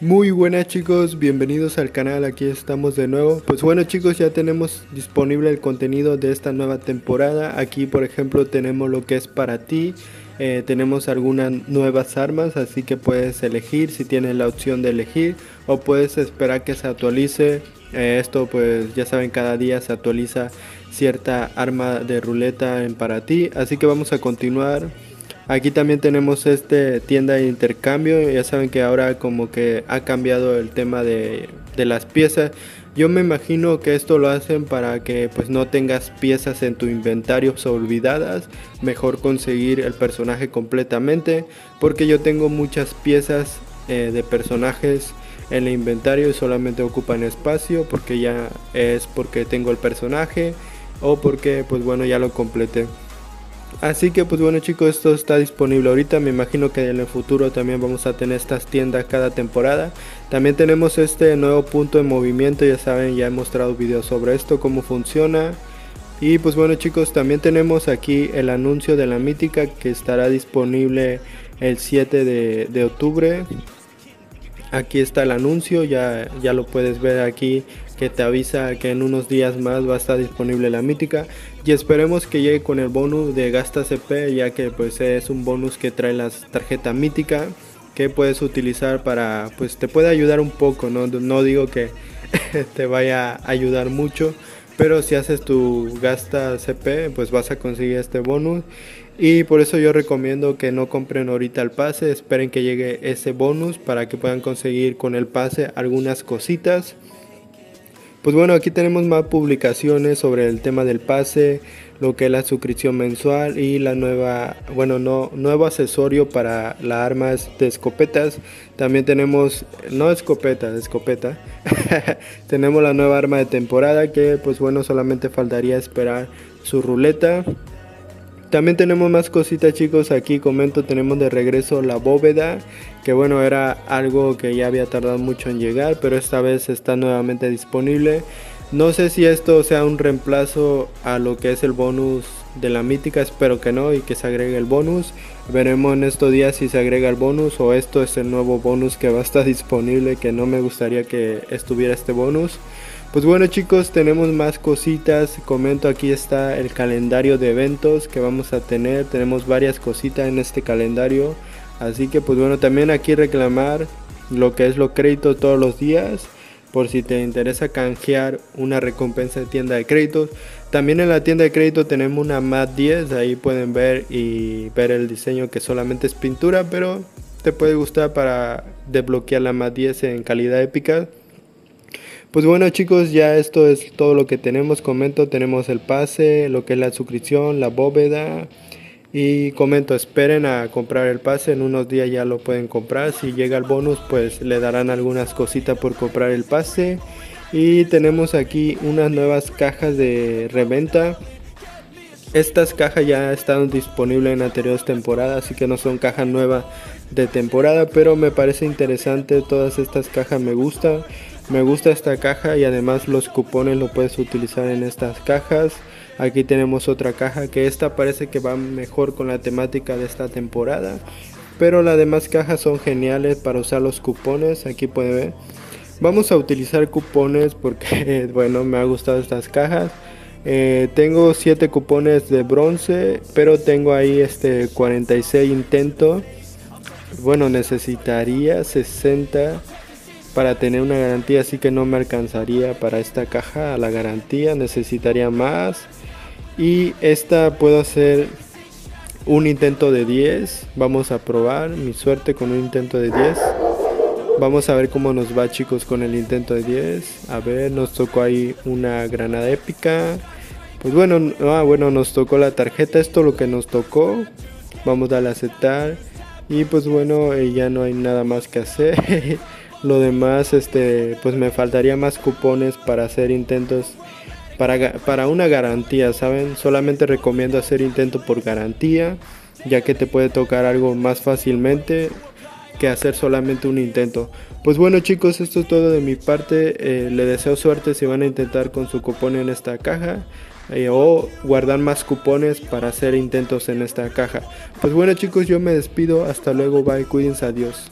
Muy buenas chicos, bienvenidos al canal, aquí estamos de nuevo. Pues bueno chicos, ya tenemos disponible el contenido de esta nueva temporada. Aquí por ejemplo tenemos lo que es para ti. Eh, tenemos algunas nuevas armas, así que puedes elegir si tienes la opción de elegir o puedes esperar que se actualice. Eh, esto pues ya saben, cada día se actualiza cierta arma de ruleta en para ti. Así que vamos a continuar. Aquí también tenemos este tienda de intercambio. Ya saben que ahora como que ha cambiado el tema de, las piezas. Yo me imagino que esto lo hacen para que pues no tengas piezas en tu inventario olvidadas. Mejor conseguir el personaje completamente. Porque yo tengo muchas piezas eh, de personajes en el inventario y solamente ocupan espacio. Porque ya es porque tengo el personaje. O porque pues bueno ya lo completé. Así que pues bueno chicos, esto está disponible ahorita, me imagino que en el futuro también vamos a tener estas tiendas cada temporada. También tenemos este nuevo punto de movimiento, ya saben, ya he mostrado videos sobre esto, cómo funciona. Y pues bueno chicos, también tenemos aquí el anuncio de la mítica que estará disponible el 7 de, de octubre. Aquí está el anuncio, ya, ya lo puedes ver aquí que te avisa que en unos días más va a estar disponible la mítica. Y esperemos que llegue con el bonus de gasta CP ya que pues es un bonus que trae la tarjeta mítica que puedes utilizar para pues te puede ayudar un poco no, no digo que te vaya a ayudar mucho pero si haces tu gasta CP pues vas a conseguir este bonus y por eso yo recomiendo que no compren ahorita el pase esperen que llegue ese bonus para que puedan conseguir con el pase algunas cositas pues bueno, aquí tenemos más publicaciones sobre el tema del pase, lo que es la suscripción mensual y la nueva, bueno, no, nuevo accesorio para las armas de escopetas. También tenemos, no escopeta, escopeta. tenemos la nueva arma de temporada que pues bueno, solamente faltaría esperar su ruleta. También tenemos más cositas chicos, aquí comento, tenemos de regreso la bóveda, que bueno, era algo que ya había tardado mucho en llegar, pero esta vez está nuevamente disponible. No sé si esto sea un reemplazo a lo que es el bonus de la mítica, espero que no y que se agregue el bonus. Veremos en estos días si se agrega el bonus o esto es el nuevo bonus que va a estar disponible, que no me gustaría que estuviera este bonus. Pues bueno chicos, tenemos más cositas. Comento aquí está el calendario de eventos que vamos a tener. Tenemos varias cositas en este calendario. Así que pues bueno, también aquí reclamar lo que es lo crédito todos los días. Por si te interesa canjear una recompensa de tienda de créditos. También en la tienda de crédito tenemos una MAT 10. Ahí pueden ver y ver el diseño que solamente es pintura. Pero te puede gustar para desbloquear la MAT 10 en calidad épica. Pues bueno chicos, ya esto es todo lo que tenemos. Comento, tenemos el pase, lo que es la suscripción, la bóveda. Y comento, esperen a comprar el pase, en unos días ya lo pueden comprar. Si llega el bonus, pues le darán algunas cositas por comprar el pase. Y tenemos aquí unas nuevas cajas de reventa. Estas cajas ya están disponibles en anteriores temporadas, así que no son cajas nuevas de temporada, pero me parece interesante. Todas estas cajas me gustan. Me gusta esta caja y además los cupones lo puedes utilizar en estas cajas. Aquí tenemos otra caja que esta parece que va mejor con la temática de esta temporada. Pero las demás cajas son geniales para usar los cupones. Aquí pueden ver. Vamos a utilizar cupones porque bueno me ha gustado estas cajas. Eh, tengo 7 cupones de bronce, pero tengo ahí este 46 intentos. Bueno, necesitaría 60 para tener una garantía así que no me alcanzaría para esta caja. La garantía necesitaría más. Y esta puedo hacer un intento de 10 vamos a probar. Mi suerte con un intento de 10 vamos a ver cómo nos va chicos con el intento de 10 a ver nos tocó ahí una granada épica. Pues bueno ah, bueno nos tocó la tarjeta. Esto lo que nos tocó. Vamos a darle a aceptar. Y pues bueno eh, ya no hay nada más que hacer Lo demás, este, pues me faltaría más cupones para hacer intentos para, para una garantía, ¿saben? Solamente recomiendo hacer intento por garantía, ya que te puede tocar algo más fácilmente que hacer solamente un intento. Pues bueno chicos, esto es todo de mi parte. Eh, le deseo suerte si van a intentar con su cupón en esta caja. eh, o guardar más cupones para hacer intentos en esta caja. Pues bueno chicos, yo me despido, hasta luego, bye, cuídense, adiós.